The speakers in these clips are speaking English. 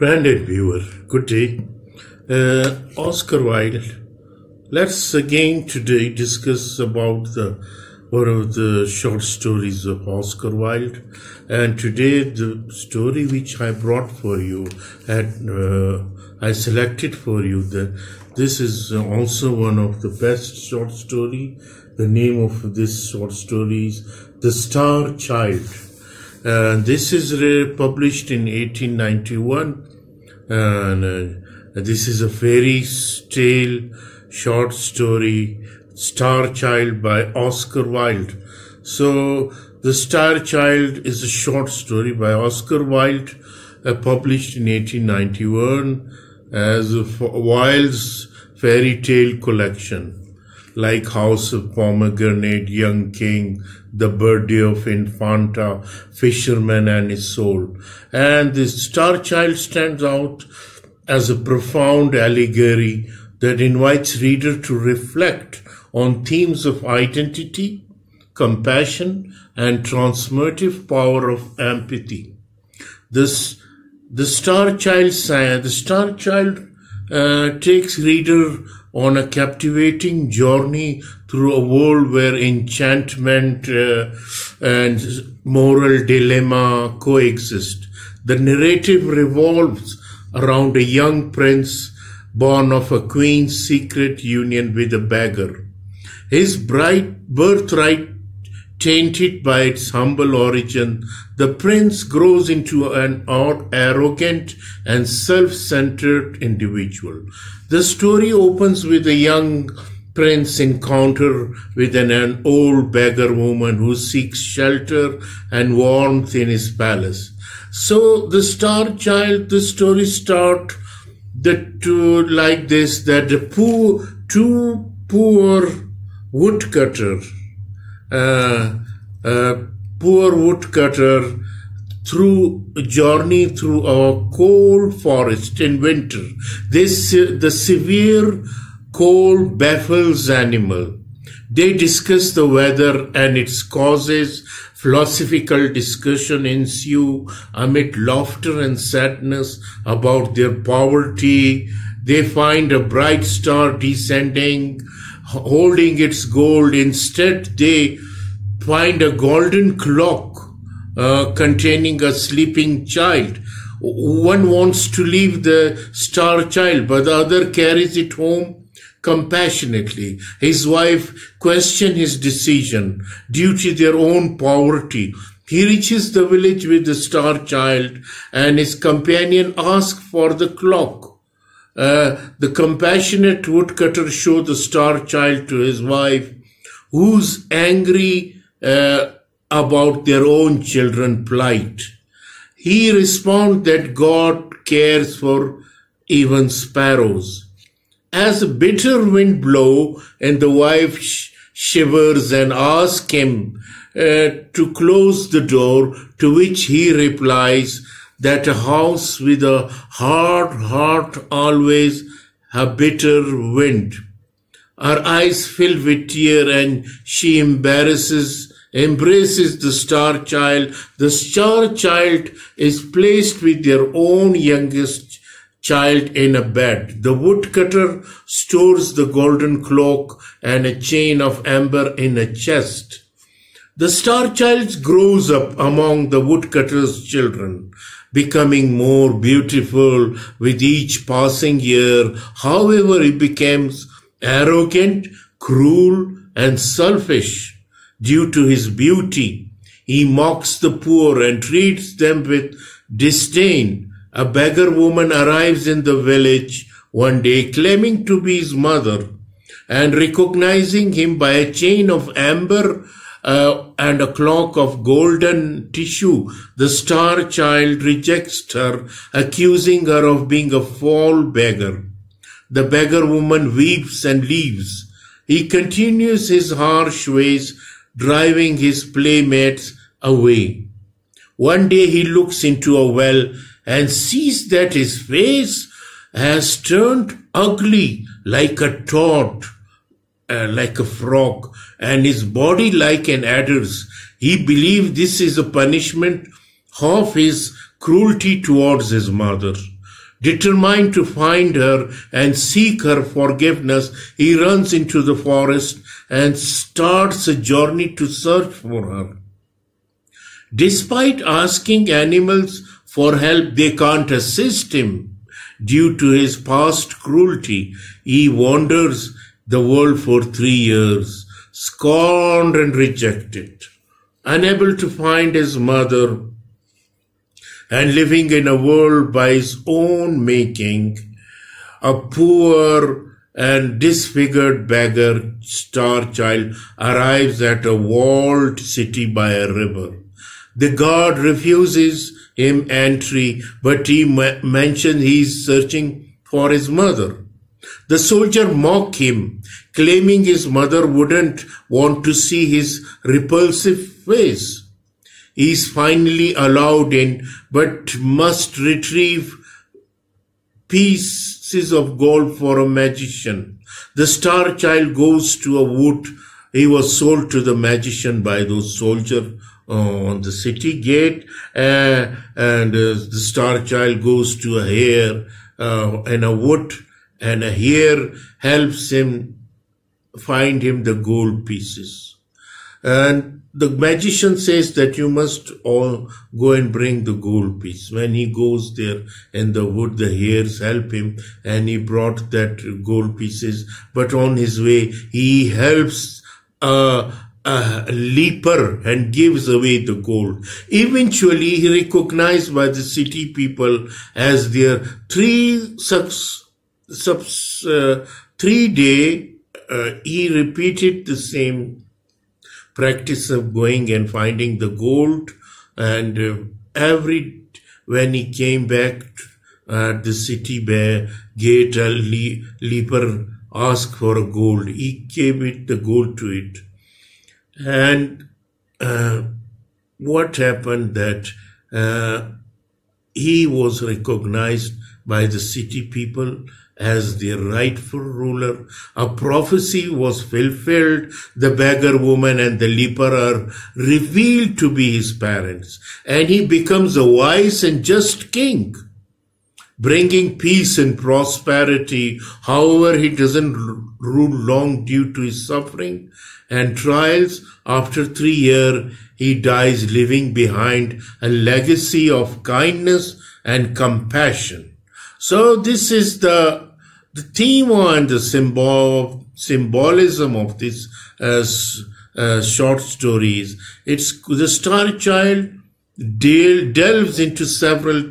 Branded viewer, good day. Uh, Oscar Wilde. Let's again today discuss about the one of the short stories of Oscar Wilde. And today the story which I brought for you, and uh, I selected for you. The, this is also one of the best short story. The name of this short story is The Star Child. Uh, this is published in 1891 and uh, this is a very stale short story, Star Child by Oscar Wilde. So, The Star Child is a short story by Oscar Wilde, uh, published in 1891 as Wilde's fairy tale collection like House of Pomegranate, Young King, The Birthday of Infanta, Fisherman and His Soul. And the Star Child stands out as a profound allegory that invites reader to reflect on themes of identity, compassion, and transformative power of empathy. This, the Star Child, the Star Child uh, takes reader on a captivating journey through a world where enchantment uh, and moral dilemma coexist. The narrative revolves around a young prince born of a queen's secret union with a beggar. His bright birthright tainted by its humble origin, the prince grows into an arrogant and self-centered individual. The story opens with a young prince encounter with an, an old beggar woman who seeks shelter and warmth in his palace. So the star child, the story start that like this that the poor, two poor woodcutter uh, poor woodcutter through a journey through a cold forest in winter. This the severe cold baffles animal. They discuss the weather and its causes. Philosophical discussion ensue amid laughter and sadness about their poverty. They find a bright star descending holding its gold. Instead, they find a golden clock uh, containing a sleeping child. One wants to leave the star child, but the other carries it home compassionately. His wife questions his decision due to their own poverty. He reaches the village with the star child and his companion asks for the clock. Uh, the compassionate woodcutter shows the star child to his wife, who's angry uh, about their own children plight. He responds that God cares for even sparrows. As a bitter wind blow and the wife sh- shivers and asks him uh, to close the door, to which he replies, that a house with a hard heart always a bitter wind. Her eyes fill with tear and she embarrasses, embraces the star child. The star child is placed with their own youngest child in a bed. The woodcutter stores the golden cloak and a chain of amber in a chest. The star child grows up among the woodcutter's children becoming more beautiful with each passing year. However, he becomes arrogant, cruel, and selfish due to his beauty. He mocks the poor and treats them with disdain. A beggar woman arrives in the village one day claiming to be his mother and recognizing him by a chain of amber uh, and a cloak of golden tissue. The star child rejects her, accusing her of being a foul beggar. The beggar woman weeps and leaves. He continues his harsh ways, driving his playmates away. One day he looks into a well and sees that his face has turned ugly like a toad uh, like a frog and his body like an adder's. He believed this is a punishment of his cruelty towards his mother. Determined to find her and seek her forgiveness, he runs into the forest and starts a journey to search for her. Despite asking animals for help, they can't assist him. Due to his past cruelty, he wanders the world for three years, scorned and rejected, unable to find his mother, and living in a world by his own making, a poor and disfigured beggar star child arrives at a walled city by a river. The guard refuses him entry, but he mentions he is searching for his mother. The soldier mock him, claiming his mother wouldn't want to see his repulsive face. He is finally allowed in, but must retrieve pieces of gold for a magician. The star child goes to a wood. He was sold to the magician by those soldiers uh, on the city gate, uh, and uh, the star child goes to a hare uh, in a wood, and a hare helps him find him the gold pieces. And the magician says that you must all go and bring the gold piece. When he goes there in the wood, the hares help him and he brought that gold pieces. But on his way, he helps a, a leper and gives away the gold. Eventually, he recognized by the city people as their three subs, subs, uh, three day, uh, he repeated the same practice of going and finding the gold and uh, every when he came back at the city bear gate a le- leper asked for a gold he gave it the gold to it. And uh, what happened that uh, he was recognized by the city people as the rightful ruler. A prophecy was fulfilled. The beggar woman and the leper are revealed to be his parents, and he becomes a wise and just king, bringing peace and prosperity. However, he doesn't rule long due to his suffering and trials. After three years, he dies leaving behind a legacy of kindness and compassion. So this is the the theme and the symbol symbolism of this uh, uh, short stories it's the star child del- delves into several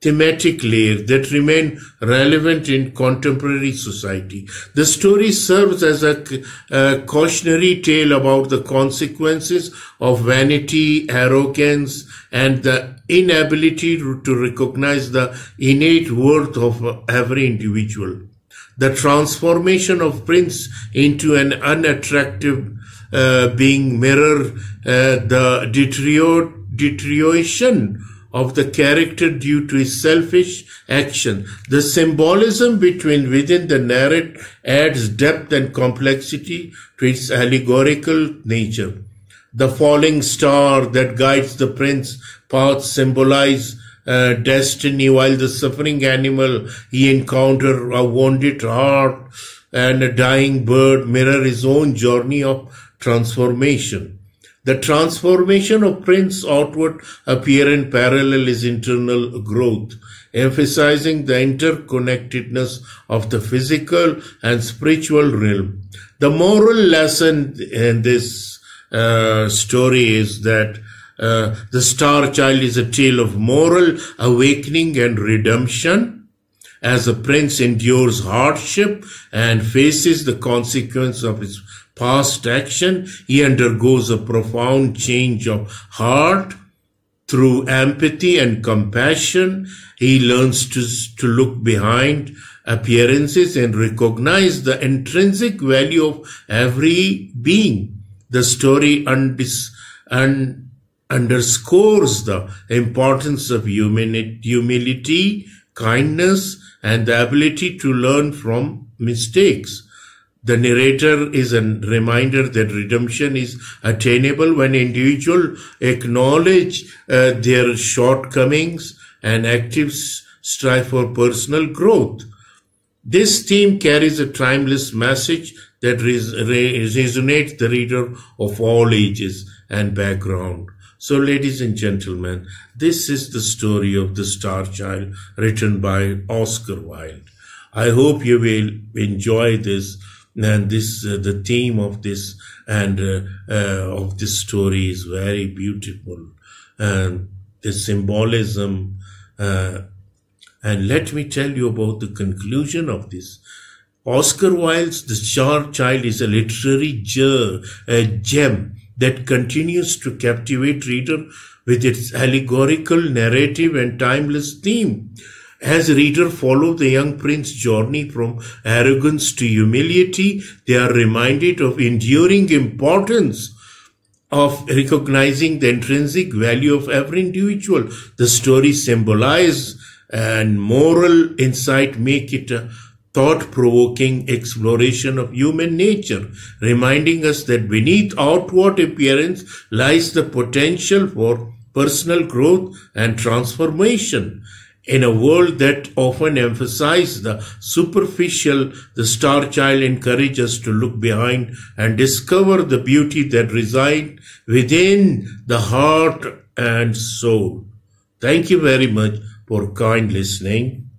thematic layers that remain relevant in contemporary society. The story serves as a, a, cautionary tale about the consequences of vanity, arrogance, and the inability to recognize the innate worth of every individual the transformation of Prince into an unattractive uh, being mirror uh, the deterioration of the character due to his selfish action. The symbolism between within the narrative adds depth and complexity to its allegorical nature. The falling star that guides the prince path symbolize uh, destiny while the suffering animal he encountered a wounded heart and a dying bird mirror his own journey of transformation. The transformation of Prince's outward appearance parallel his internal growth, emphasizing the interconnectedness of the physical and spiritual realm. The moral lesson in this uh, story is that uh, the Star Child is a tale of moral awakening and redemption as the prince endures hardship and faces the consequence of his past action. He undergoes a profound change of heart through empathy and compassion. He learns to, to look behind appearances and recognize the intrinsic value of every being. The story undis, un, underscores the importance of humility, kindness, and the ability to learn from mistakes. The narrator is a reminder that redemption is attainable when individuals acknowledge uh, their shortcomings and active strive for personal growth. This theme carries a timeless message that res- resonates the reader of all ages and background. So, ladies and gentlemen, this is the story of the Star Child written by Oscar Wilde. I hope you will enjoy this and this uh, the theme of this and uh, uh, of this story is very beautiful and the symbolism uh, and let me tell you about the conclusion of this oscar wilde's the star child is a literary a gem that continues to captivate reader with its allegorical narrative and timeless theme. As reader follow the young prince's journey from arrogance to humility, they are reminded of enduring importance of recognizing the intrinsic value of every individual. The story symbolize and moral insight make it a thought-provoking exploration of human nature, reminding us that beneath outward appearance lies the potential for personal growth and transformation. In a world that often emphasizes the superficial, the Star Child encourages us to look behind and discover the beauty that resides within the heart and soul. Thank you very much for kind listening.